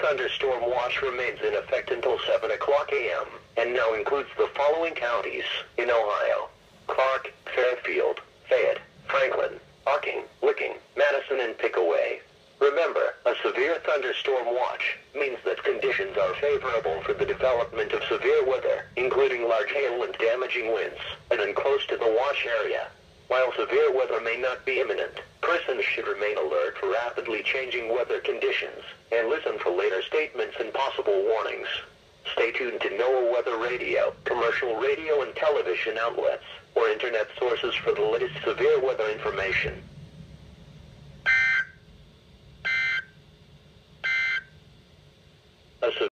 thunderstorm watch remains in effect until 7 o'clock a.m. and now includes the following counties in Ohio. Clark, Fairfield, Fayette, Franklin, Hocking, Licking, Madison, and Pickaway. Remember, a severe thunderstorm watch means that conditions are favorable for the development of severe weather, including large hail and damaging winds, and then close to the watch area. While severe weather may not be imminent, persons should remain alert for rapidly changing weather conditions and listen for later statements and possible warnings. Stay tuned to NOAA Weather Radio, commercial radio and television outlets, or internet sources for the latest severe weather information.